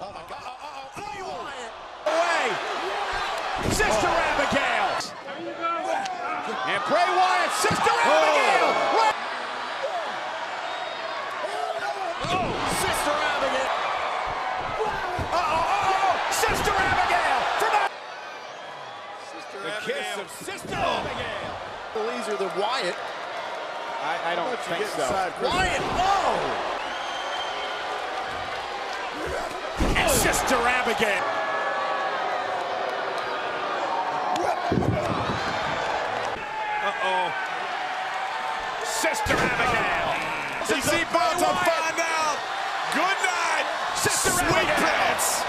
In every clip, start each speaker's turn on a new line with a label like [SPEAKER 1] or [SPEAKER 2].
[SPEAKER 1] Oh my God. Uh-oh. Bray Wyatt. Away. Sister Abigail. And Bray Wyatt, Sister Abigail. Right. Oh, Sister Abigail. Uh-oh, uh-oh. Sister Abigail. From.
[SPEAKER 2] Sister
[SPEAKER 1] The kiss of Sister Abigail.
[SPEAKER 3] Easier than Wyatt.
[SPEAKER 1] I, I don't think so. Wyatt, oh! And Sister Abigail. Uh-oh. Sister Abigail.
[SPEAKER 2] He's about to find out. Good night,
[SPEAKER 1] Sister
[SPEAKER 2] Sweet
[SPEAKER 1] Abigail.
[SPEAKER 2] Prince.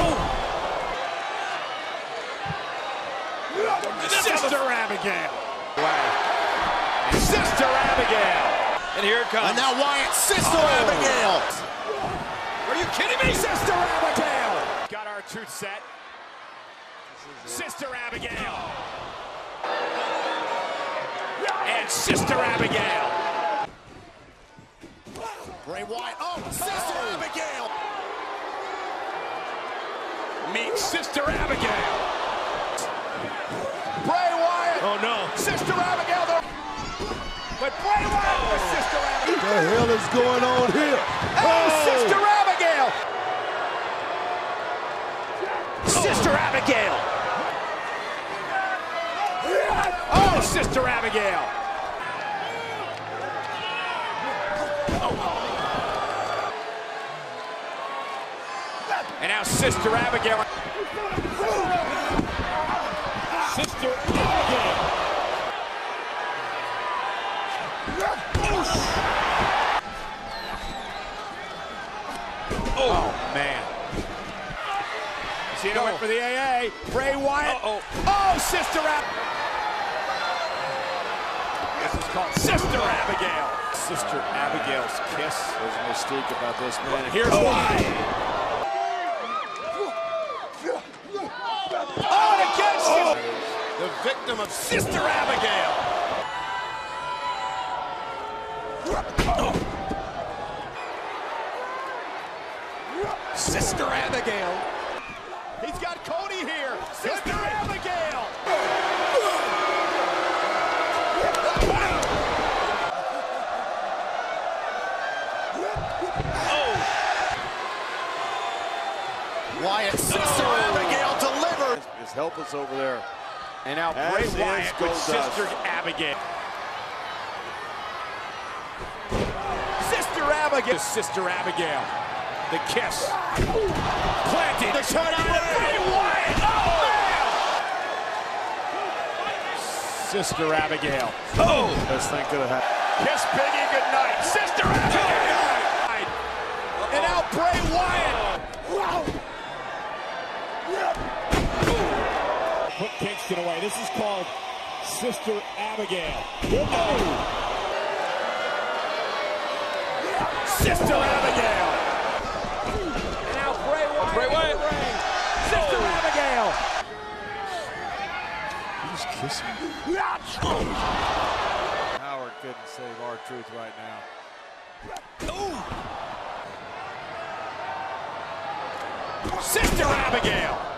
[SPEAKER 2] Oh.
[SPEAKER 1] Sister Abigail. Wow. Sister Abigail.
[SPEAKER 2] And here it comes.
[SPEAKER 3] And now Wyatt, Sister
[SPEAKER 1] Oh.
[SPEAKER 3] Abigail.
[SPEAKER 1] Are you kidding me? Sister Abigail. Got R-Truth set. Sister Abigail. And Sister Abigail.
[SPEAKER 3] Bray Wyatt. Oh, Sister oh. Abigail.
[SPEAKER 1] Meet Sister Abigail. Bray Wyatt.
[SPEAKER 2] Oh no.
[SPEAKER 1] Sister Abigail. The... But Bray Wyatt with Sister Abigail.
[SPEAKER 4] What the hell is going on here?
[SPEAKER 1] Oh, oh, Sister Abigail. Sister Abigail. Oh, Sister Abigail. And now Sister Abigail. Sister Oh, oh, man. Cena went oh. for the AA. Bray Wyatt.
[SPEAKER 2] Uh-oh.
[SPEAKER 1] Oh, Sister Ab. This is called Sister Abigail. Sister Abigail's kiss.
[SPEAKER 2] There's a mystique about this man.
[SPEAKER 1] Here's oh. why. Oh, and again, Sister-
[SPEAKER 3] The victim of
[SPEAKER 1] Sister Abigail. Sister Abigail. He's got Cody here. Sister Abigail. Oh.
[SPEAKER 3] Wyatt, Sister Abigail delivered.
[SPEAKER 2] Is helpless over there.
[SPEAKER 1] And now Bray Wyatt with. Sister Abigail. Sister Abigail. Sister Abigail. The kiss. Planted. The turn on to Bray Wyatt. Oh, man. Sister Abigail. Oh.
[SPEAKER 2] Best thing could have happened.
[SPEAKER 1] Kiss Biggie goodnight. Sister Abigail. And now Bray Wyatt. Wow!
[SPEAKER 5] Put Kingston away. This is called Sister Abigail.
[SPEAKER 1] Sister Abigail. And now Bray Wyatt.
[SPEAKER 2] Bray Wyatt.
[SPEAKER 1] in the ring. Sister Abigail.
[SPEAKER 2] He's kissing. Howard couldn't save our truth right now.
[SPEAKER 1] Sister Abigail.